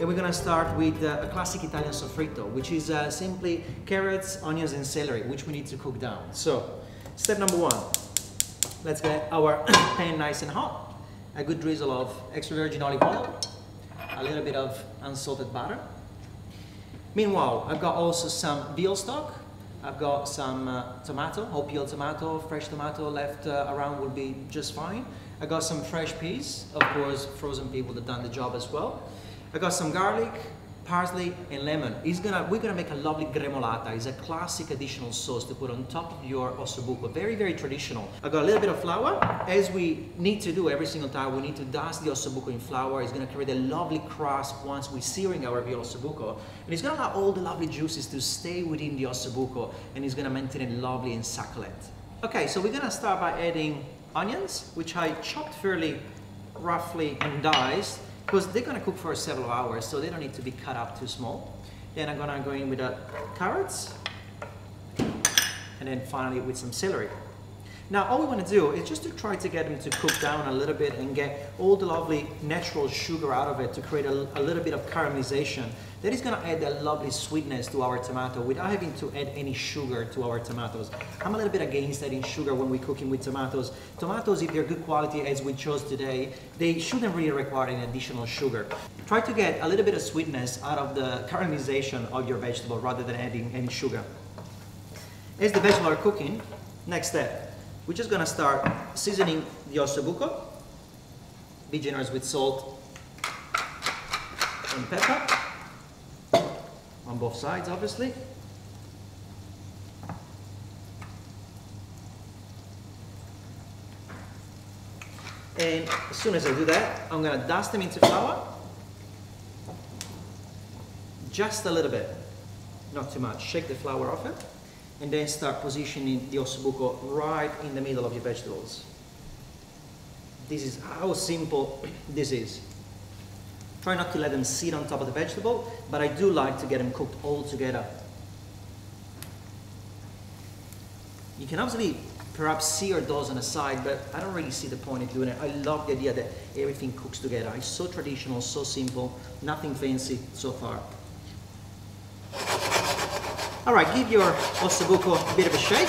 And we're gonna start with uh, a classic Italian soffritto, which is uh, simply carrots, onions, and celery, which we need to cook down. So, step number one, let's get our pan nice and hot. A good drizzle of extra virgin olive oil, a little bit of unsalted butter. Meanwhile, I've got also some veal stock. I've got some uh, tomato, whole peeled tomato, fresh tomato left uh, around will be just fine. I got some fresh peas, of course, frozen peas would have done the job as well. I got some garlic, parsley, and lemon. It's gonna, we're gonna make a lovely gremolata. It's a classic additional sauce to put on top of your ossobuco. Very, very traditional. I got a little bit of flour. As we need to do every single time, we need to dust the ossobuco in flour. It's gonna create a lovely crust once we're searing our veal ossobuco. And it's gonna allow all the lovely juices to stay within the ossobuco and it's gonna maintain it lovely and succulent. Okay, so we're gonna start by adding onions, which I chopped fairly roughly and diced because they're gonna cook for several hours, so they don't need to be cut up too small. Then I'm gonna go in with the carrots, and then finally with some celery. Now all we want to do is just to try to get them to cook down a little bit and get all the lovely natural sugar out of it to create a, a little bit of caramelization. That is going to add a lovely sweetness to our tomato without having to add any sugar to our tomatoes. I'm a little bit against adding sugar when we're cooking with tomatoes. Tomatoes, if they're good quality as we chose today, they shouldn't really require any additional sugar. Try to get a little bit of sweetness out of the caramelization of your vegetable rather than adding any sugar. As the vegetables are cooking, next step, we're just gonna start seasoning the ossobuco. Be generous with salt and pepper on both sides, obviously. And as soon as I do that, I'm gonna dust them into flour. Just a little bit, not too much. Shake the flour off it and then start positioning the ossobuco right in the middle of your vegetables. This is how simple this is. Try not to let them sit on top of the vegetable, but I do like to get them cooked all together. You can obviously perhaps sear those on the side, but I don't really see the point of doing it. I love the idea that everything cooks together. It's so traditional, so simple, nothing fancy so far. All right, give your ossobuco a bit of a shake.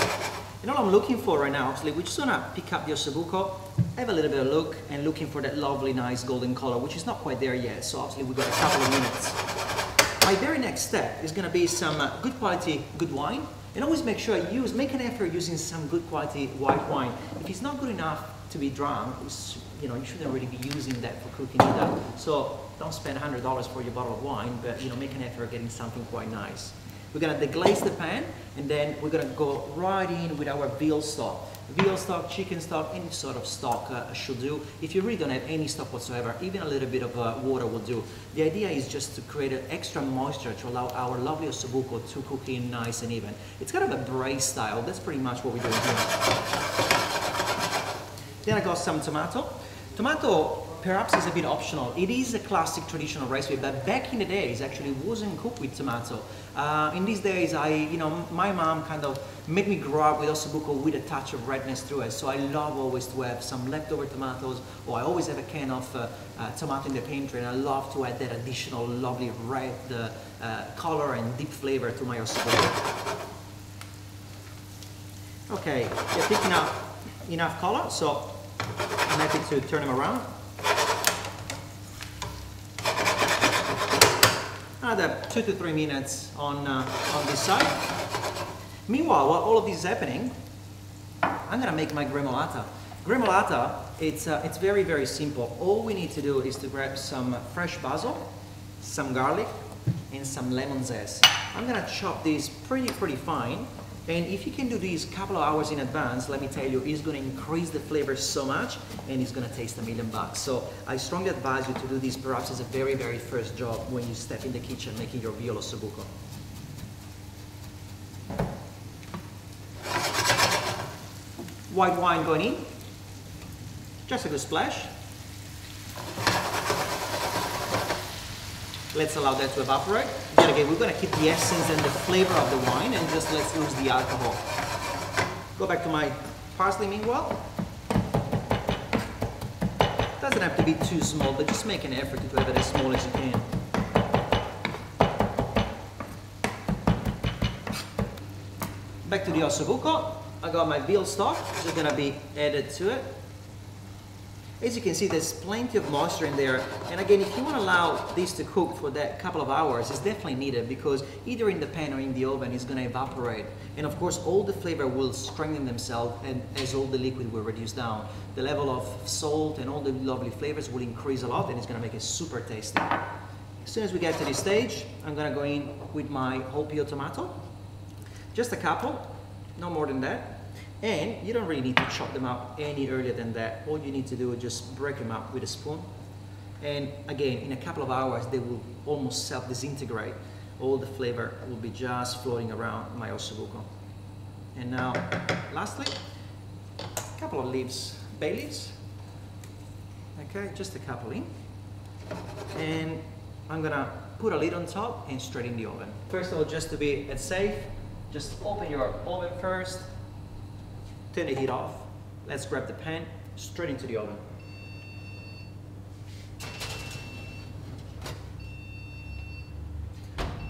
And all I'm looking for right now, actually, we're just gonna pick up the ossobuco, have a little bit of look, and looking for that lovely, nice golden color, which is not quite there yet. So obviously we've got a couple of minutes. My very next step is gonna be some uh, good quality, good wine. And always make sure you use, make an effort using some good quality white wine. If it's not good enough to be drunk, you know, you shouldn't really be using that for cooking either. So don't spend $100 for your bottle of wine, but you know, make an effort getting something quite nice. We're gonna deglaze the pan and then we're gonna go right in with our veal stock. Veal stock, chicken stock, any sort of stock uh, should do. If you really don't have any stock whatsoever, even a little bit of uh, water will do. The idea is just to create an extra moisture to allow our lovely ossobuco to cook in nice and even. It's kind of a braise style. That's pretty much what we're doing here. Then I got some tomato. Tomato perhaps is a bit optional. It is a classic traditional recipe, but back in the days actually wasn't cooked with tomato. Uh, in these days, I, you know, my mom kind of made me grow up with ossobuco with a touch of redness through it. So I love always to have some leftover tomatoes, or I always have a can of uh, uh, tomato in the pantry, and I love to add that additional lovely red uh, uh, color and deep flavor to my ossobuco. Okay, they're picking up enough color, so I'm happy to turn them around. Another two to three minutes on, uh, on this side. Meanwhile, while all of this is happening, I'm gonna make my gremolata. Gremolata, it's, uh, it's very, very simple. All we need to do is to grab some fresh basil, some garlic, and some lemon zest. I'm gonna chop these pretty, pretty fine. And if you can do this a couple of hours in advance, let me tell you, it's going to increase the flavor so much and it's going to taste a million bucks. So I strongly advise you to do this perhaps as a very, very first job when you step in the kitchen making your veal ossobuco. White wine going in, just a good splash. Let's allow that to evaporate. Yet again, we're gonna keep the essence and the flavor of the wine and just let's lose the alcohol. Go back to my parsley meanwhile. Doesn't have to be too small, but just make an effort to have it as small as you can. Back to the ossobuco. I got my veal stock, which is gonna be added to it. As you can see, there's plenty of moisture in there. And again, if you want to allow this to cook for that couple of hours, it's definitely needed because either in the pan or in the oven, it's going to evaporate. And of course, all the flavor will strengthen themselves and as all the liquid will reduce down. The level of salt and all the lovely flavors will increase a lot and it's going to make it super tasty. As soon as we get to this stage, I'm going to go in with my whole peel tomato. Just a couple, no more than that. And you don't really need to chop them up any earlier than that. All you need to do is just break them up with a spoon. And again, in a couple of hours, they will almost self-disintegrate. All the flavor will be just floating around my ossobuco. And now, lastly, a couple of leaves, bay leaves. Okay, just a couple in. And I'm gonna put a lid on top and straight in the oven. First of all, just to be safe, just open your oven first, Turn the heat off. Let's grab the pan, straight into the oven.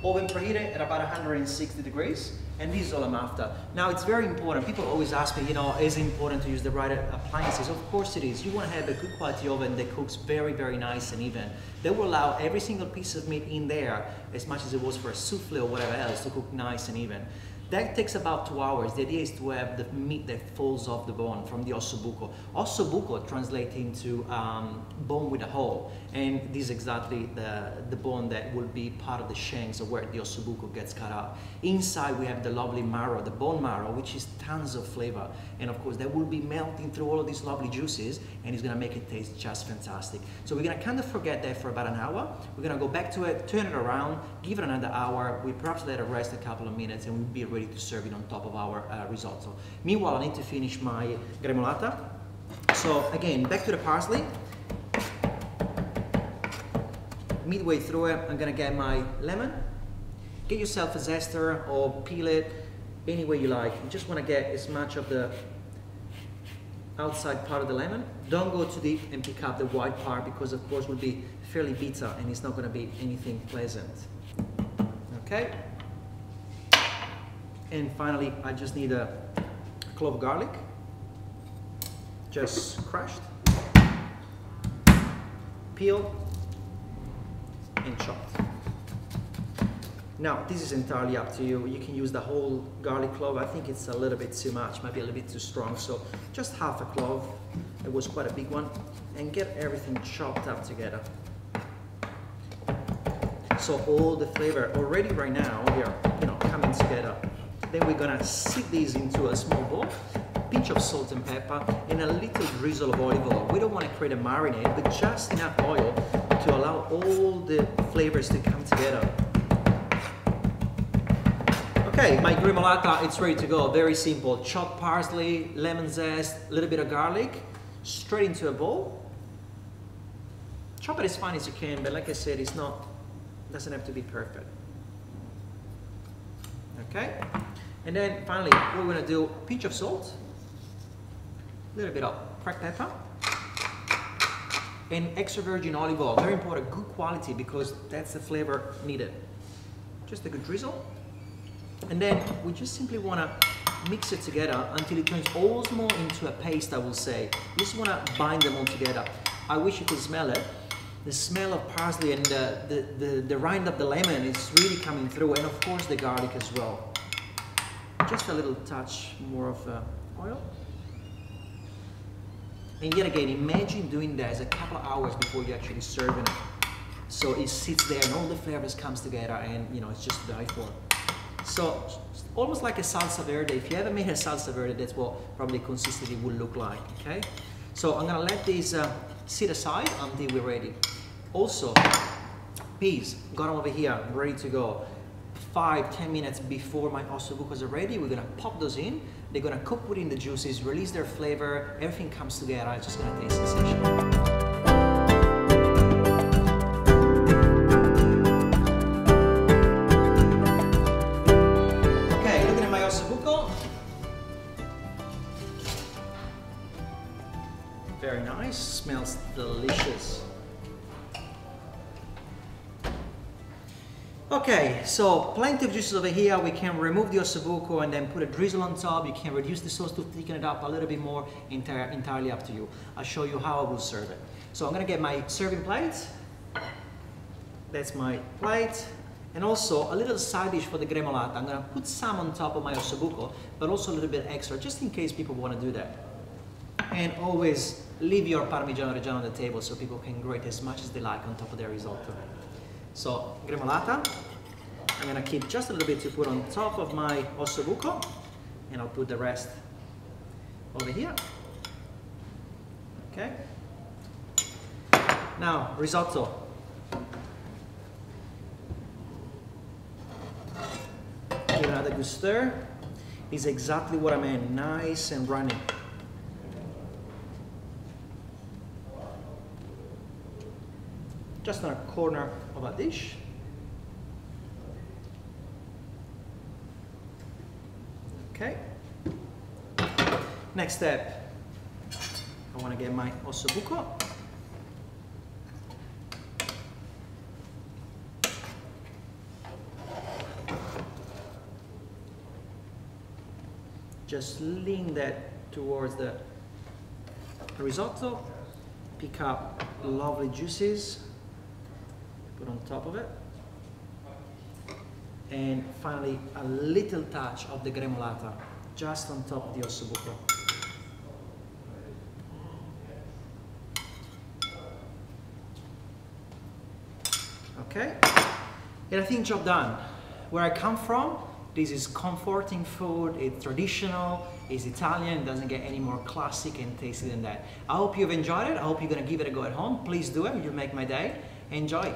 Oven preheated at about 160 degrees and this is all I'm after. Now it's very important, people always ask me, you know, is it important to use the right appliances? Of course it is. You want to have a good quality oven that cooks very, very nice and even. That will allow every single piece of meat in there, as much as it was for a souffle or whatever else, to cook nice and even. That takes about two hours. The idea is to have the meat that falls off the bone from the ossobuco. Ossobuco translates into um, bone with a hole, and this is exactly the, the bone that will be part of the shanks of where the ossobuco gets cut up. Inside we have the lovely marrow, the bone marrow, which is tons of flavor, and of course that will be melting through all of these lovely juices, and it's gonna make it taste just fantastic. So we're gonna kind of forget that for about an hour. We're gonna go back to it, turn it around, give it another hour. We perhaps let it rest a couple of minutes, and we'll be ready to serve it on top of our uh, risotto. Meanwhile, I need to finish my gremolata. So again, back to the parsley. Midway through it, I'm gonna get my lemon. Get yourself a zester or peel it any way you like. You just wanna get as much of the outside part of the lemon. Don't go too deep and pick up the white part because of course will be fairly bitter and it's not gonna be anything pleasant. Okay, and finally, I just need a clove of garlic, just crushed, peeled, and chopped. Now, this is entirely up to you. You can use the whole garlic clove. I think it's a little bit too much, maybe a little bit too strong. So just half a clove. It was quite a big one. And get everything chopped up together. So all the flavor already right now, we are, you know, coming together. Then we're gonna sieve these into a small bowl, pinch of salt and pepper, and a little drizzle of olive oil. We don't want to create a marinade, but just enough oil to allow all the flavors to come together. Okay, my gremolata, it's ready to go. Very simple. Chopped parsley, lemon zest, a little bit of garlic, straight into a bowl. Chop it as fine as you can, but like I said, it's not, doesn't have to be perfect. Okay? And then finally, we're gonna do a pinch of salt, a little bit of cracked pepper, and extra virgin olive oil. Very important, good quality because that's the flavor needed. Just a good drizzle. And then we just simply wanna mix it together until it turns almost more into a paste, I will say. You just wanna bind them all together. I wish you could smell it. The smell of parsley and the, the, the, the rind of the lemon is really coming through and of course the garlic as well just a little touch more of uh, oil. And yet again, imagine doing that as a couple of hours before you actually serving it. So it sits there and all the flavors comes together and you know, it's just to die for. So almost like a salsa verde. If you ever made a salsa verde, that's what probably consistency would look like, okay? So I'm gonna let these uh, sit aside until we're ready. Also, peas, got them over here, ready to go five, 10 minutes before my ossobucos are ready. We're gonna pop those in. They're gonna cook within the juices, release their flavor, everything comes together. It's just gonna taste sensational. So plenty of juices over here. We can remove the ossobuco and then put a drizzle on top. You can reduce the sauce to thicken it up a little bit more, entire, entirely up to you. I'll show you how I will serve it. So I'm gonna get my serving plate. That's my plate. And also a little side dish for the gremolata. I'm gonna put some on top of my ossobuco, but also a little bit extra, just in case people wanna do that. And always leave your Parmigiano Reggiano on the table so people can grate as much as they like on top of their risotto. So, gremolata, I'm gonna keep just a little bit to put on top of my ossobuco, and I'll put the rest over here. Okay. Now, risotto. Give another good stir. Is exactly what I meant, nice and runny. just on a corner of a dish. Okay. Next step, I want to get my ossobuco. Just lean that towards the risotto, pick up lovely juices put on top of it. And finally, a little touch of the gremolata just on top of the ossobuco. Okay, and I think job done. Where I come from, this is comforting food, it's traditional, it's Italian, doesn't get any more classic and tasty than that. I hope you've enjoyed it. I hope you're gonna give it a go at home. Please do it, you'll make my day. Enjoy.